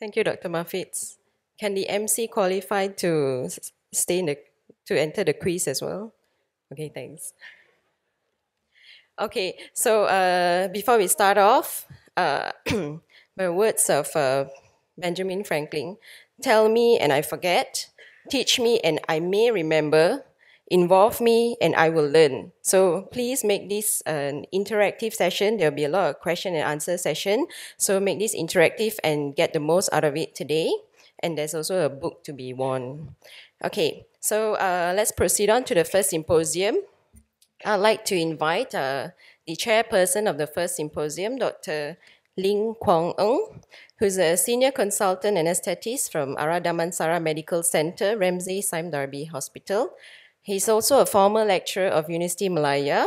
Thank you, Dr. Muffitz. Can the MC qualify to stay in the, to enter the quiz as well? Okay, thanks. Okay, so uh, before we start off, uh, my words of uh, Benjamin Franklin tell me and I forget, teach me and I may remember, involve me and I will learn. So please make this an interactive session. There'll be a lot of question and answer session. So make this interactive and get the most out of it today. And there's also a book to be won. Okay, so uh, let's proceed on to the first symposium. I'd like to invite uh, the chairperson of the first symposium, Dr. Ling Kwong Eng, who's a senior consultant anesthetist from Ara Damansara Medical Center, Ramsay Sime Darby Hospital. He's also a former lecturer of University Malaya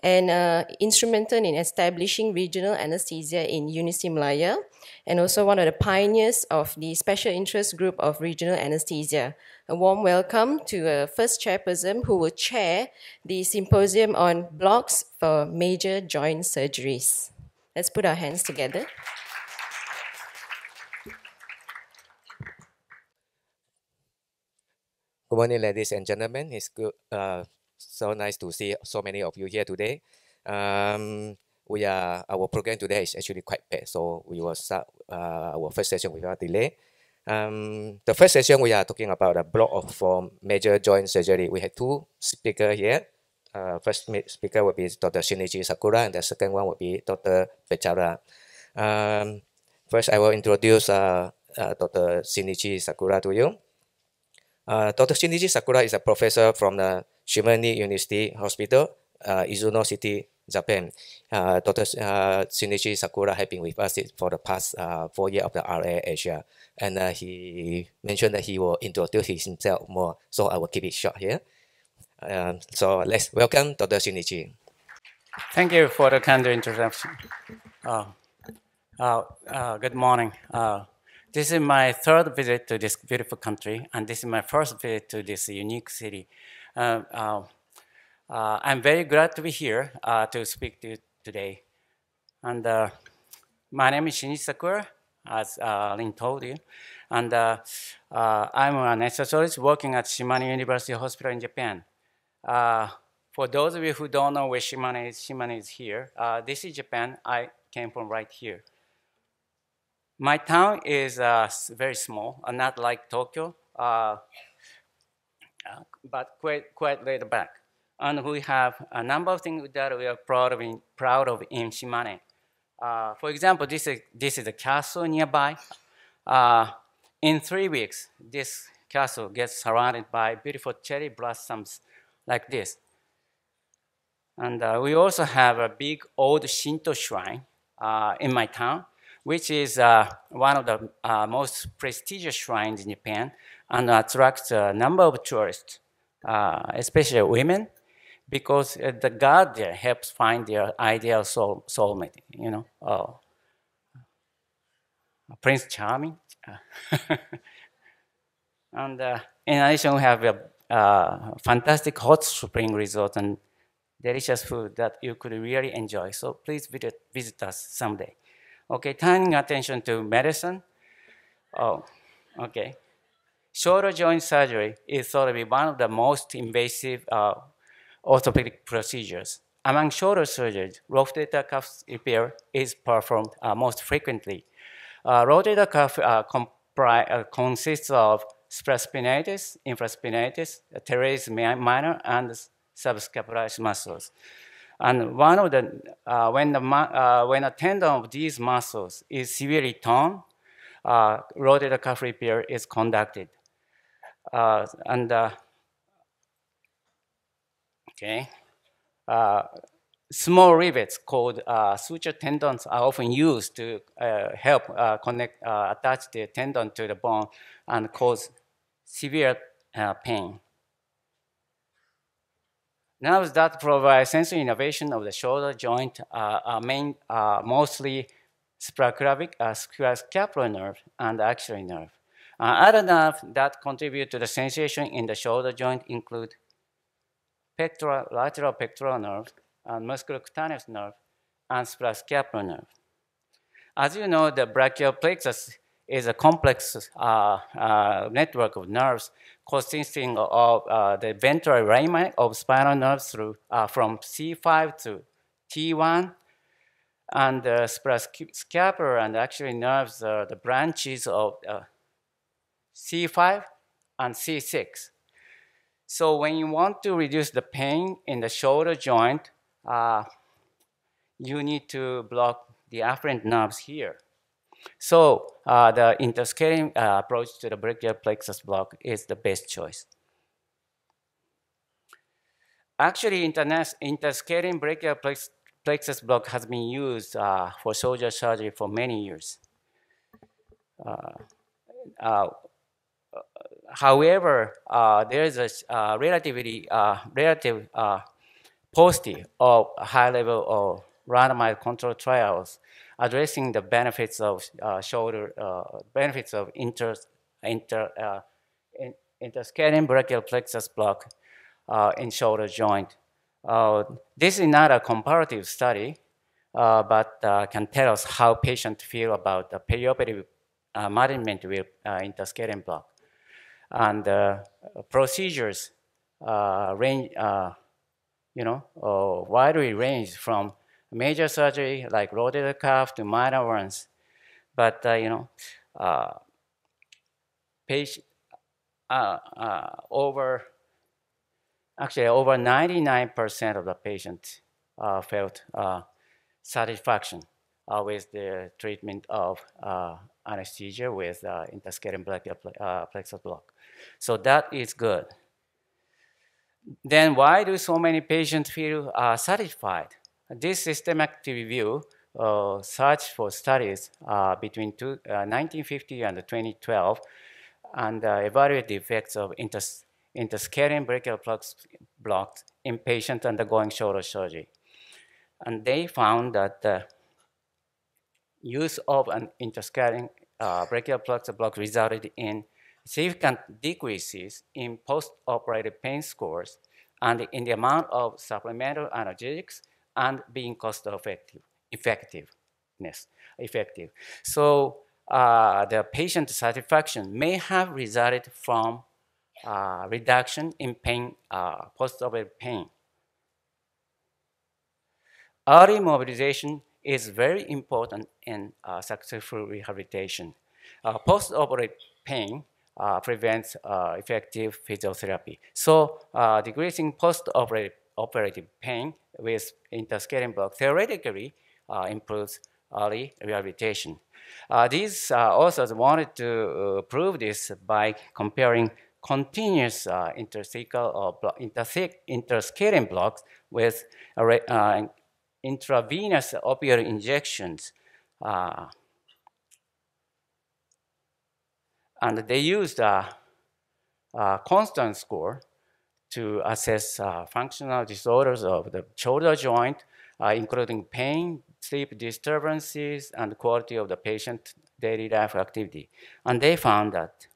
and uh, instrumental in establishing regional anesthesia in University Malaya, and also one of the pioneers of the special interest group of regional anesthesia. A warm welcome to a first chairperson who will chair the symposium on blocks for major joint surgeries. Let's put our hands together. Good morning, ladies and gentlemen. It's good, uh, so nice to see so many of you here today. Um, we are our program today is actually quite bad, so we will start uh, our first session without delay. Um, the first session we are talking about a block of major joint surgery. We have two speakers here. Uh, first speaker will be Dr. Shinichi Sakura, and the second one will be Dr. Bechara. Um, first, I will introduce uh, uh, Dr. Shinichi Sakura to you. Uh, Dr. Shinichi Sakura is a professor from the Shimane University Hospital, uh, Izumo City, Japan. Uh, Dr. Uh, Shinichi Sakura has been with us for the past uh, four years of the RA Asia. And uh, he mentioned that he will introduce himself more, so I will keep it short here. Um, so let's welcome Dr. Shinichi. Thank you for the kind introduction. Uh, uh, uh, good morning. Uh, this is my third visit to this beautiful country, and this is my first visit to this unique city. Uh, uh, uh, I'm very glad to be here uh, to speak to you today. And uh, my name is Shinichi Sakura, as Lin told you. And I'm an anesthesiologist working at Shimane University Hospital in Japan. for those of you who don't know where Shimane is, Shimane is here. this is Japan. I came from right here. My town is uh, very small, uh, not like Tokyo, uh, but quite, quite laid back. And we have a number of things that we are proud of in, proud of in Shimane. Uh, for example, this is, this is a castle nearby. Uh, in three weeks, this castle gets surrounded by beautiful cherry blossoms like this. And uh, we also have a big old Shinto shrine in my town which is uh, one of the uh, most prestigious shrines in Japan and attracts a number of tourists, uh, especially women, because the god there helps find their ideal soul, soulmate, you know. Oh. Prince Charming. and uh, in addition, we have a uh, fantastic hot spring resort and delicious food that you could really enjoy. So please visit, visit us someday. Okay, turning attention to medicine. Oh, okay. Shoulder joint surgery is thought to be one of the most invasive uh, orthopedic procedures. Among shoulder surgeries, rotator cuff repair is performed uh, most frequently. Uh, rotator cuff uh, uh, consists of supraspinatus, infraspinatus, teres minor, and subscapularis muscles. And one of the, uh, when, the, uh, when a tendon of these muscles is severely torn, uh, rotator cuff repair is conducted. Uh, and, uh, okay, uh, small rivets called suture tendons are often used to help connect, attach the tendon to the bone and cause severe pain. Nerves that provide sensory innervation of the shoulder joint uh, are main, uh, mostly supraclavic, uh, scapular nerve, and axillary nerve. Uh, other nerves that contribute to the sensation in the shoulder joint include pectoral, lateral pectoral nerve, and musculocutaneous nerve, and suprascapular nerve. As you know, the brachial plexus is a complex uh, uh, network of nerves consisting of uh, the ventral alignment of spinal nerves through, uh, from C5 to T1, and the scapular and axillary nerves are the branches of uh, C5 and C6. So when you want to reduce the pain in the shoulder joint, uh, you need to block the afferent nerves here. So uh, the interscalene uh, approach to the brachial plexus block is the best choice. Actually, interscalene brachial plex plexus block has been used uh, for shoulder surgery for many years. Uh, uh, however, uh, there is a relatively relative paucity of high level of randomized control trials addressing the benefits of uh, shoulder, uh, benefits of inter, inter, uh, brachial plexus block uh, in shoulder joint. Uh, this is not a comparative study, uh, but can tell us how patients feel about the perioperative management with interscalene block. And procedures range, you know, widely range from major surgery like rotator cuff to minor ones. But, uh, you know, uh, patient, uh, uh over, actually over 99% of the patients uh, felt uh, satisfaction with the treatment of anesthesia with uh, interscalene plexus block. So that is good. Then why do so many patients feel satisfied? This systematic review uh, searched for studies uh, between two, uh, 1950 and 2012 and uh, evaluate the effects of inters brachial blocks in patients undergoing shoulder surgery. And they found that the use of an interscalene uh, brachial plexus block resulted in significant decreases in post-operative pain scores and in the amount of supplemental analgesics and being cost effective, effectiveness, effective. So uh, the patient satisfaction may have resulted from uh, reduction in pain, uh, post-operative pain. Early mobilization is very important in uh, successful rehabilitation. Uh, post-operative pain uh, prevents effective physiotherapy. So decreasing post-operative operative pain with interscalene block theoretically uh, improves early rehabilitation. Uh, these uh, authors wanted to uh, prove this by comparing continuous uh, interstitial or blo blocks with uh, intravenous opioid injections. and they used a, a constant score to assess uh, functional disorders of the shoulder joint, uh, including pain, sleep disturbances, and quality of the patient daily life activity. And they found that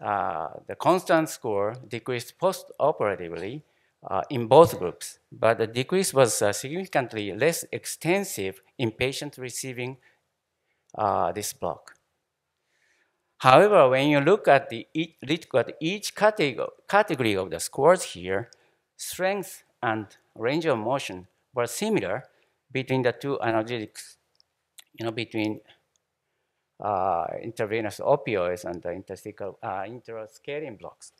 uh, the constant score decreased post-operatively uh, in both groups, but the decrease was uh, significantly less extensive in patients receiving uh, this block. However, when you look at, the, look at each category of the scores here, strength and range of motion were similar between the two analgesics, you know, between uh, intravenous opioids and the interstitial, uh, interscalene blocks.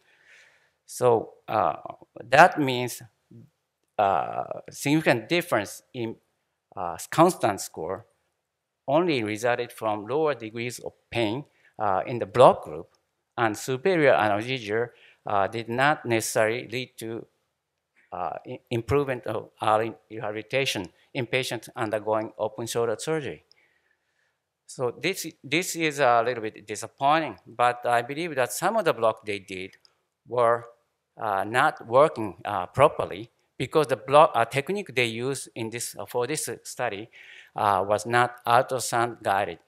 So uh, that means uh, significant difference in uh, constant score only resulted from lower degrees of pain in the block group, and superior analgesia uh, did not necessarily lead to uh, improvement of early rehabilitation in patients undergoing open shoulder surgery. So this, this is a little bit disappointing, but I believe that some of the blocks they did were uh, not working uh, properly because the block uh, technique they used in this, for this study was not ultrasound guided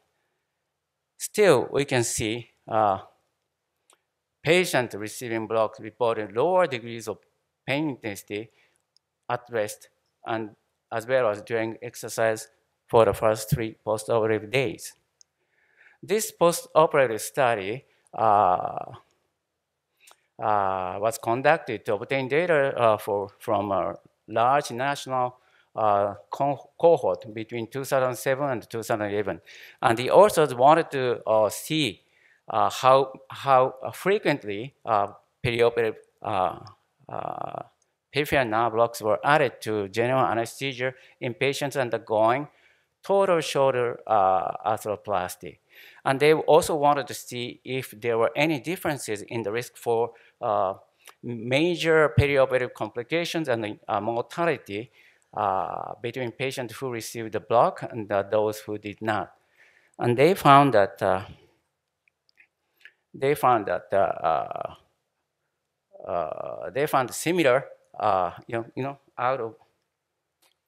Still, we can see uh, patients receiving blocks reporting lower degrees of pain intensity at rest and as well as during exercise for the first three postoperative days. This post-operative study uh, uh, was conducted to obtain data uh, for, from a large national uh, co cohort between 2007 and 2011. And the authors wanted to uh, see uh, how, how frequently perioperative peripheral nerve blocks were added to general anesthesia in patients undergoing total shoulder uh, arthroplasty. And they also wanted to see if there were any differences in the risk for uh, major perioperative complications and uh, mortality uh, between patients who received the block and uh, those who did not. And they found that uh, they found that they found similar uh, you, know, you know, out of,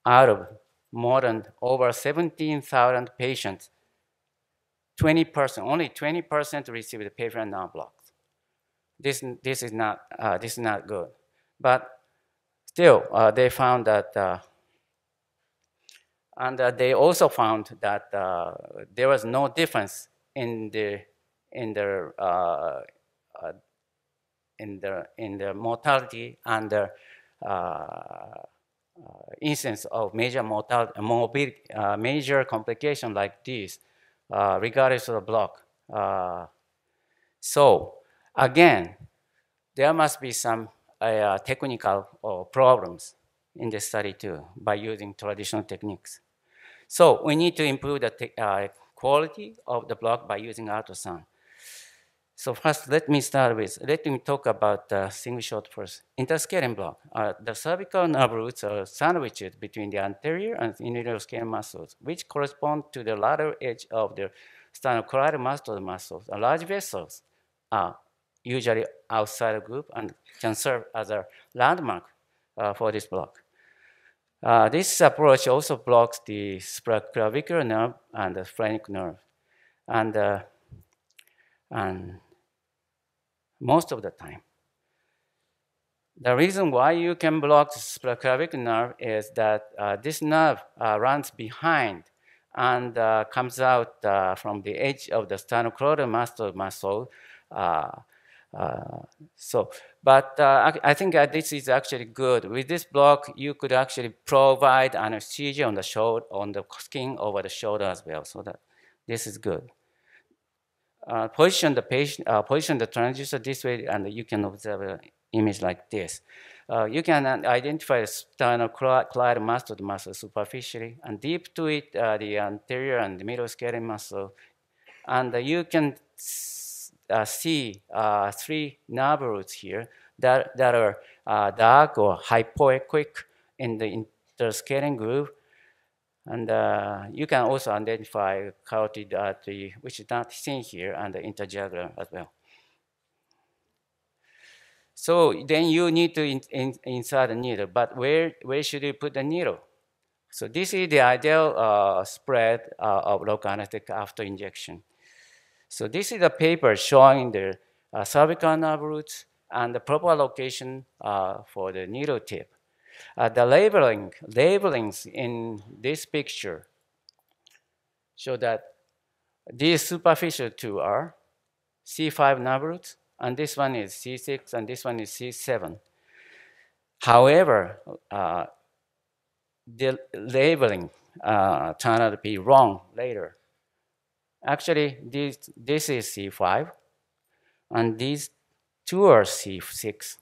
out of more than over 17,000 patients, 20%, only 20% received the peripheral non-blocks. This, this, is not, uh, this is not good. But still, uh, they found that, uh, and uh, they also found that uh, there was no difference in the, in the, in the, in the mortality and the uh, uh, instance of major mortality, morbidity, uh, major complication like this, regardless of the block. so again, there must be some technical problems in the study too by using traditional techniques. So we need to improve the uh, quality of the block by using ultrasound. So first, let me start with, let me talk about the single shot first. Interscalene block. Uh, the cervical nerve roots are sandwiched between the anterior and inferior scalene muscles, which correspond to the lateral edge of the sternocleidomastoid muscles. The large vessels are usually outside the group and can serve as a landmark uh, for this block. Uh, this approach also blocks the supraclavicular nerve and the phrenic nerve. And, uh, and most of the time. The reason why you can block the supraclavicular nerve is that uh, this nerve uh, runs behind and uh, comes out uh, from the edge of the sternocleidomastoid muscle. So, but I think this is actually good. With this block, you could actually provide anesthesia on the shoulder, on the skin over the shoulder as well. So that this is good uh, position the patient, uh, position the transducer this way, and you can observe an image like this. Uh, you can identify the sternocleidomastoid muscle superficially, and deep to it, uh, the anterior and the middle scalene muscle. And you can uh, see uh, three roots here that, that are dark or hypoechoic in the interscalene groove and uh, you can also identify carotid artery, which is not seen here, and the interjugular as well. So then you need to in, in, insert the needle, but where, where should you put the needle? So this is the ideal uh, spread uh, of local anesthetic after injection. So this is a paper showing the uh, cervical nerve roots and the proper location uh, for the needle tip. Uh, the labeling, labelings in this picture show that these superficial two are C5 nerve roots, and this one is C6, and this one is C7. However, uh, the labeling uh, turned out to be wrong later. Actually, this, this is C5, and these two are C6,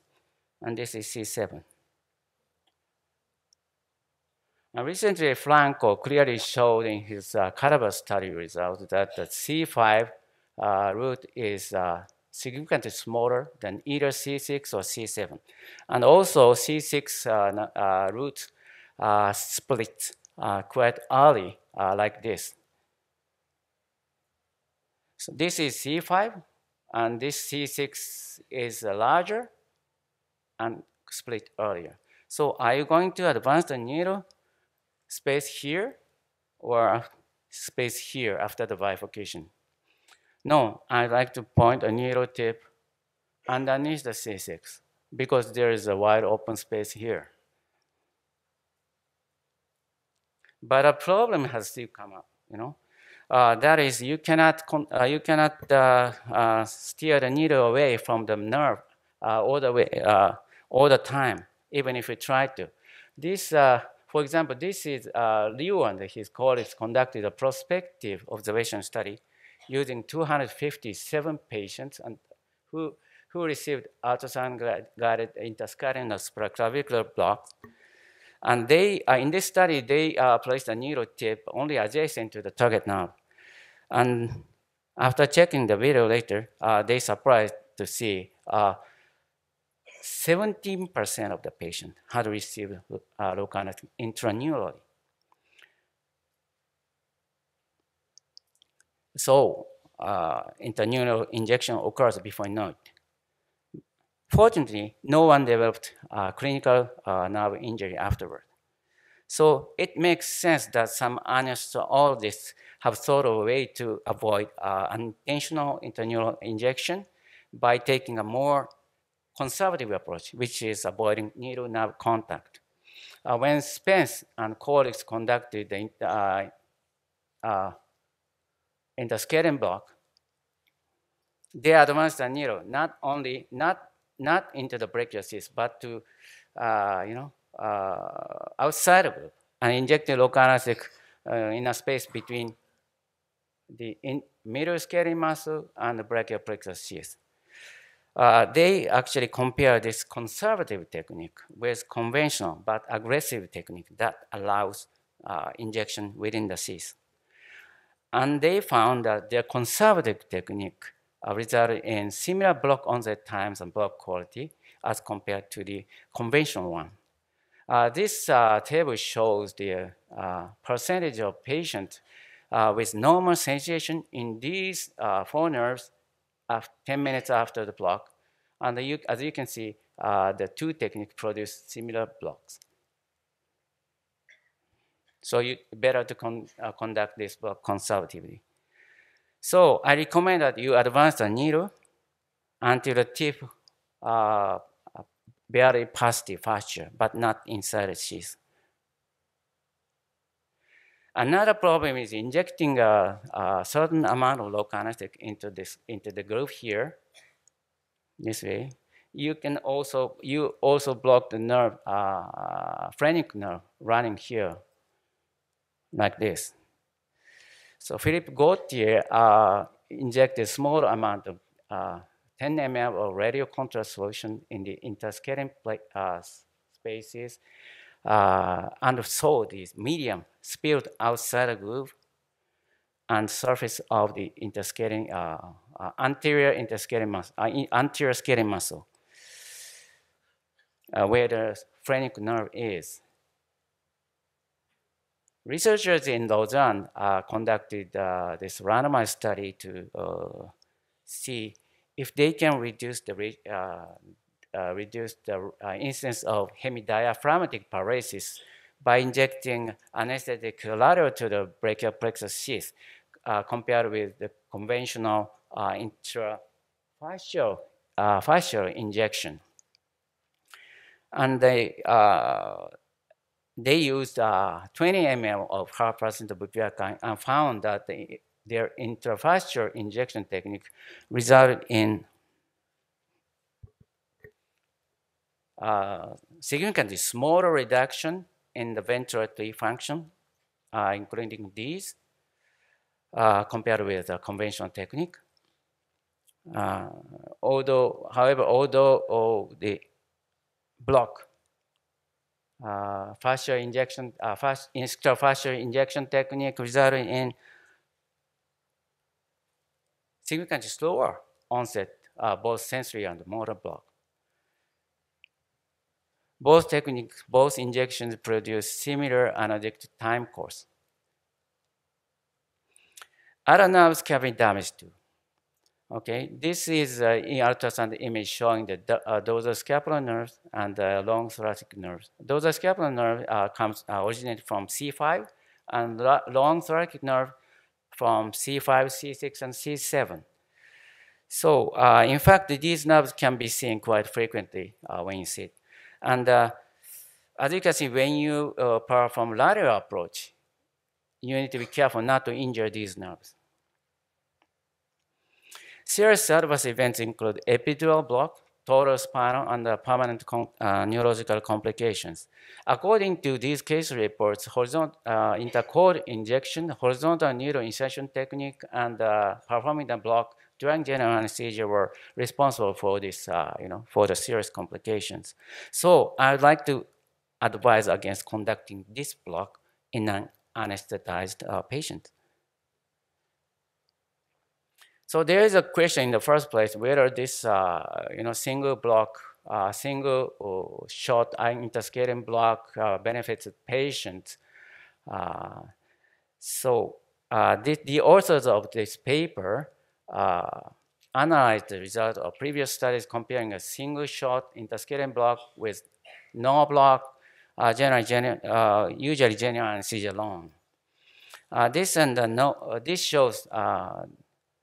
and this is C7. Now, recently, Franco clearly showed in his uh, study results that the C5 uh, root is uh, significantly smaller than either C6 or C7. And also, C6 uh, uh, root uh, split uh, quite early, like this. So this is C5, and this C6 is larger and split earlier. So are you going to advance the needle space here or space here after the bifurcation. No, I like to point a needle tip underneath the C6 because there is a wide open space here. But a problem has still come up, you know. Uh, that is, you cannot, uh, you cannot uh, uh, steer the needle away from the nerve uh, all the way, all the time, even if you try to. This, for example, this is Liu and his colleagues conducted a prospective observation study using 257 patients and who, who received ultrasound-guided intrascleral supraclavicular blocks. And they, uh, in this study, they uh, placed a needle tip only adjacent to the target nerve. And after checking the video later, uh, they surprised to see 17% uh, of the patient had received uh, intraneurally. So uh, intraneural injection occurs before night. Fortunately, no one developed uh, clinical uh, nerve injury afterward. So it makes sense that some anesthesiologists have thought of a way to avoid uh, unintentional intraneural injection by taking a more conservative approach, which is avoiding needle nerve contact. Uh, when Spence and colleagues conducted the uh, uh, in the scaling block, they advanced the needle not only not not into the brachial cyst, but to uh, you know outside of and injected local anesthetic uh, in a space between the middle scalene muscle and the brachial plexus sheath. Uh, they actually compare this conservative technique with conventional but aggressive technique that allows uh, injection within the sheath. And they found that their conservative technique uh, resulted in similar block onset times and block quality as compared to the conventional one. Uh, this uh, table shows the uh, percentage of patients uh, with normal sensation in these uh, four nerves 10 minutes after the block. And you, as you can see, the two techniques produce similar blocks. So you better to con conduct this block conservatively. So I recommend that you advance the needle until the tip uh, barely past fascia, but not inside the sheath. Another problem is injecting a, a certain amount of local anesthetic into this into the groove here, this way. You can also you also block the nerve, uh, phrenic nerve running here, like this. So Philippe Gautier uh, injected small amount of uh, 10 ml of radio contrast solution in the interscalene uh, spaces uh, and saw this medium spilled outside the groove and surface of the interscalene, uh, uh, anterior interscalene muscle, uh, anterior scalene muscle, uh, where the phrenic nerve is. Researchers in Lausanne conducted this randomized study to see if they can reduce the uh, uh, reduce the uh, incidence of hemidiaphragmatic paralysis by injecting anesthetic lateral to the brachial plexus sheath compared with the conventional intrafascial fascial injection. And they they used uh, 20 ml of half percent bupivacaine and found that their intravascular injection technique resulted in uh, significantly smaller reduction in the ventilatory function, uh, including these, uh, compared with the conventional technique. Uh, although, however, although oh, the block uh, fascial injection, uh, fast, fascial injection technique resulting in significantly slower onset, uh, both sensory and motor block. Both techniques, both injections produce similar analgesic time course. Other nerves can be damaged too. Okay, this is uh, in ultrasound image showing the uh, dorsal scapular nerves and the long thoracic nerves. Dorsal scapular nerve uh, comes uh, from C5 and long thoracic nerve from C5, C6, and C7. So uh, in fact, these nerves can be seen quite frequently uh, when you sit. And uh, as you can see, when you uh, perform lateral approach, you need to be careful not to injure these nerves. Serious adverse events include epidural block, total spinal, and permanent com uh, neurological complications. According to these case reports, horizontal uh, intercord injection, horizontal needle insertion technique, and uh, performing the block during general anesthesia were responsible for this, uh, you know, for the serious complications. So I would like to advise against conducting this block in an anesthetized uh, patient. So there is a question in the first place whether this uh, you know single block, uh, single uh, short interscalene block uh, benefits patients. Uh, so uh, the, the, authors of this paper analyzed the result of previous studies comparing a single short interscalene block with no block, usually general anesthesia alone. this and no, this shows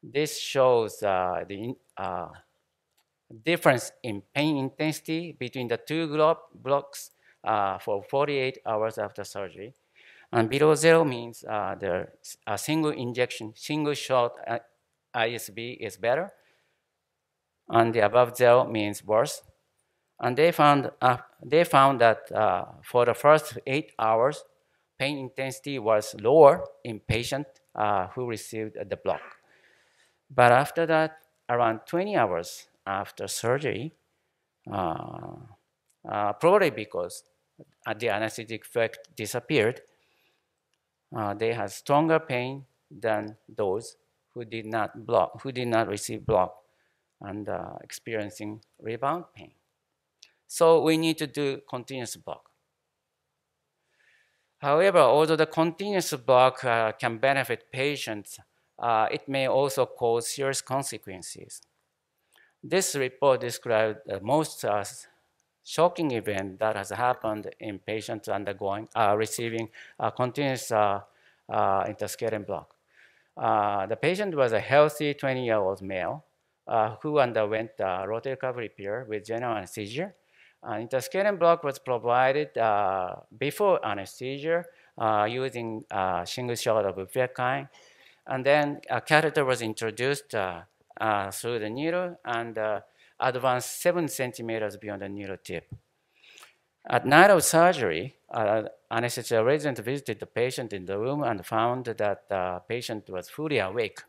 this shows uh, the uh, difference in pain intensity between the two blocks uh, for 48 hours after surgery. And below zero means uh, the a single injection, single shot uh, ISB is better. And the above zero means worse. And they found, uh, they found that for the first eight hours, pain intensity was lower in patients who received the block. But after that, around 20 hours after surgery, uh, uh, probably because the anesthetic effect disappeared, uh, they had stronger pain than those who did not block, who did not receive block and uh, experiencing rebound pain. So we need to do continuous block. However, although the continuous block uh, can benefit patients uh, it may also cause serious consequences. This report described the most uh, shocking event that has happened in patients undergoing, uh, receiving a continuous uh, uh, interscalene block. Uh, the patient was a healthy 20-year-old male who underwent uh, rotator cuff repair with general anesthesia. An interscalene block was provided before anesthesia using a single shot of bupivacaine and then a catheter was introduced uh, uh, through the needle and uh, advanced seven centimeters beyond the needle tip. At night of surgery, uh, anesthesia resident visited the patient in the room and found that the patient was fully awake,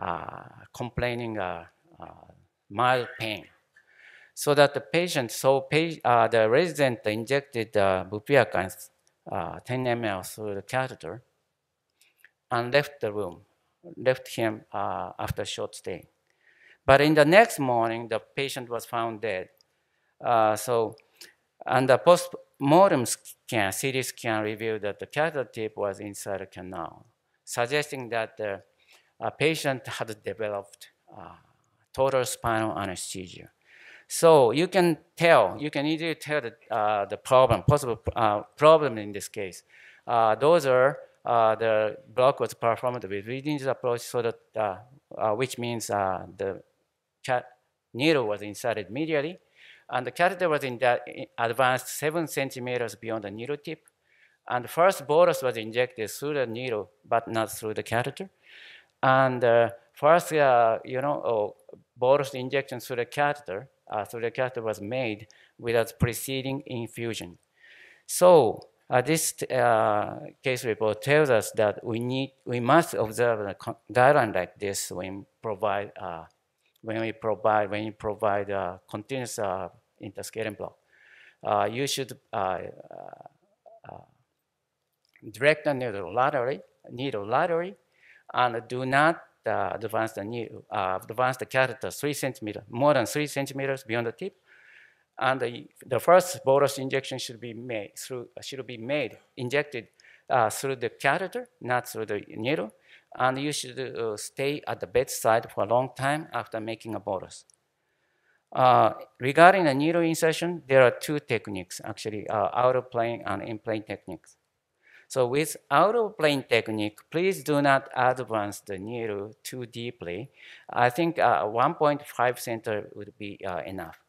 uh, complaining uh, mild pain. So that the patient, so pa the resident injected bupivacaine 10 ml through the catheter and left the room, left him uh, after a short stay. But in the next morning, the patient was found dead. Uh, so, and the post-mortem scan, CT scan revealed that the catheter tip was inside the canal, suggesting that the uh, patient had developed uh, total spinal anesthesia. So you can tell, you can easily tell the, uh, the problem, possible uh, problem in this case. Uh, those are the block was performed with reading approach so that, uh, uh, which means the needle was inserted immediately. And the catheter was in that advanced seven centimeters beyond the needle tip. And the first bolus was injected through the needle, but not through the catheter. And uh, first, uh, you know, oh, bolus injection through the catheter, uh, through the catheter was made without preceding infusion. So uh, this uh, case report tells us that we need, we must observe a guideline like this when provide, uh, when we provide, when you provide a continuous uh, interscalene block. Uh, you should uh, direct the needle laterally, needle laterally, and do not advance the needle, advance the catheter three centimeters, more than three centimeters beyond the tip, and the, the first bolus injection should be made through should be made injected uh, through the catheter, not through the needle, and you should uh, stay at the bedside for a long time after making a bolus. Uh, regarding the needle insertion, there are two techniques actually, uh, out of plane and in plane techniques. So with out of plane technique, please do not advance the needle too deeply. I think uh, 1.5 center would be uh, enough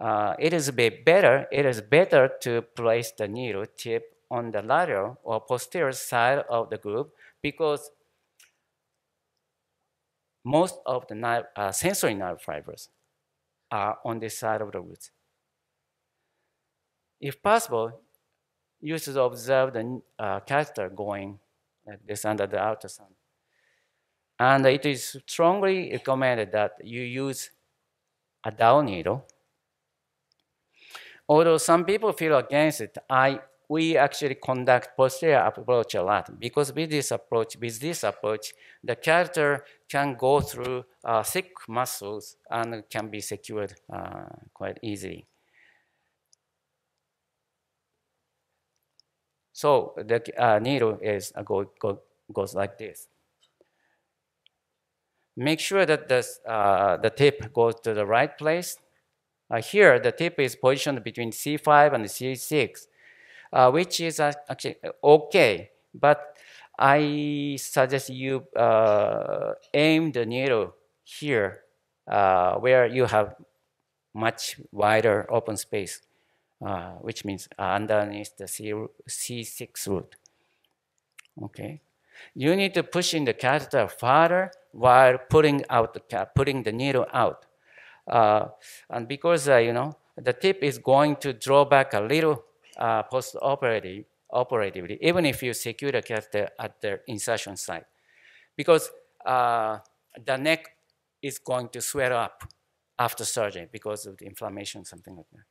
uh, it is be better, it is better to place the needle tip on the lateral or posterior side of the groove because most of the nerve, uh, sensory nerve fibers are on this side of the root. If possible, you should observe the uh, catheter going like this under the ultrasound. And it is strongly recommended that you use a dowel needle. Although some people feel against it, I, we actually conduct posterior approach a lot because with this approach, with this approach, the catheter can go through uh, thick muscles and can be secured uh, quite easily. So the uh, needle is uh, go, go, goes like this. Make sure that this, uh, the tip goes to the right place. Uh, here, the tip is positioned between C5 and C6, uh, which is actually okay. But I suggest you uh, aim the needle here, where you have much wider open space uh, which means underneath the C, C6 root. Okay. You need to push in the catheter farther while putting out the putting the needle out. Uh, and because, uh, you know, the tip is going to draw back a little uh, post-operatively, operatively, even if you secure the catheter at the insertion site. Because the neck is going to swell up after surgery because of the inflammation, something like that.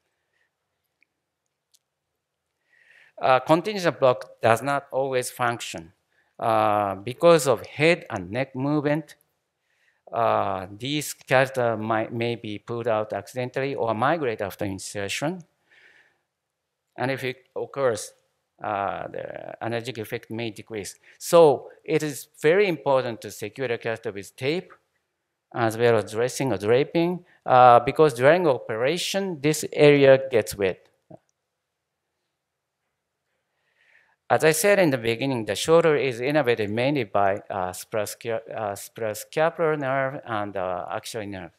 uh, continuous block does not always function. Uh, because of head and neck movement, uh, these catheter might, may be pulled out accidentally or migrate after insertion. And if it occurs, uh, the analgesic effect may decrease. So it is very important to secure the catheter with tape as well as dressing or draping uh, because during operation, this area gets wet. As I said in the beginning, the shoulder is innervated mainly by uh, suprascapular uh, nerve and uh, axillary nerve.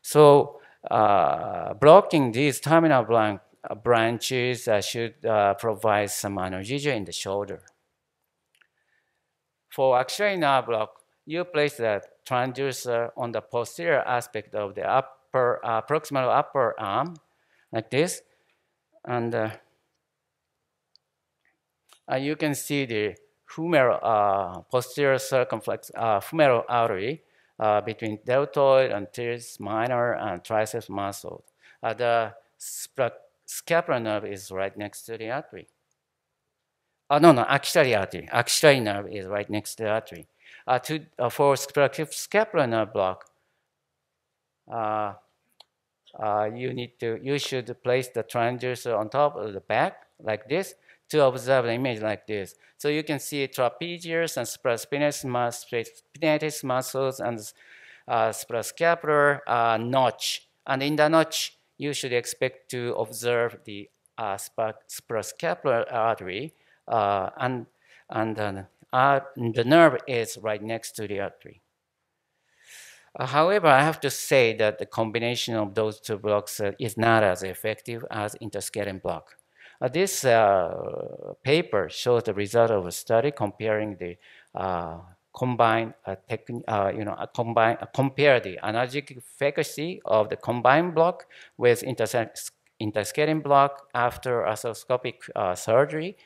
So uh, blocking these terminal uh, branches uh, should uh, provide some analgesia in the shoulder. For axillary nerve block, you place the transducer on the posterior aspect of the upper, proximal upper arm, like this, and uh, you can see the humeral, uh, posterior circumflex uh, humeral artery uh, between deltoid and teres minor and triceps muscle. Uh, the scapular nerve is right next to the artery. Uh, no, no, axillary artery. Axillary nerve is right next to the artery. Uh, to, for scapular nerve block, you need to, you should place the transducer on top of the back like this to observe the image like this. So you can see trapezius and spinatus muscles and uh, suprascapular uh, notch. And in the notch, you should expect to observe the uh, suprascapular artery, uh, and, and uh, the nerve is right next to the artery. Uh, however, I have to say that the combination of those two blocks uh, is not as effective as interscalene block. Uh, this uh, paper shows the result of a study comparing the uh, combined uh, uh, you know, combine, compare the analgesic efficacy of the combined block with interscalene block after arthroscopic uh, surgery,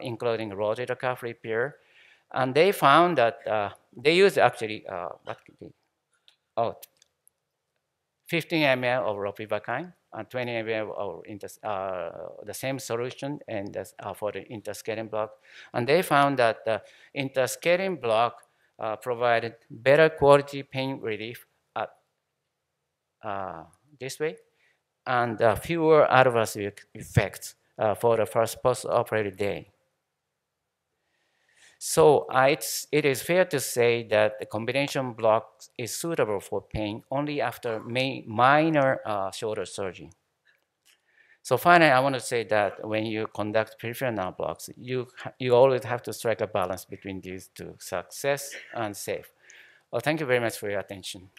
including rotator cuff repair. And they found that they used actually, what could be, oh, 15 ml of ropivacaine and 20 ml of inter, uh, the same solution and uh, for the interscalene block. And they found that the interscalene block uh, provided better quality pain relief at, uh, this way and uh, fewer adverse effects uh, for the first post-operative day. So it's, it is fair to say that the combination block is suitable for pain only after minor uh, shoulder surgery. So finally, I want to say that when you conduct peripheral nerve blocks, you, you always have to strike a balance between these two, success and safe. Well, thank you very much for your attention.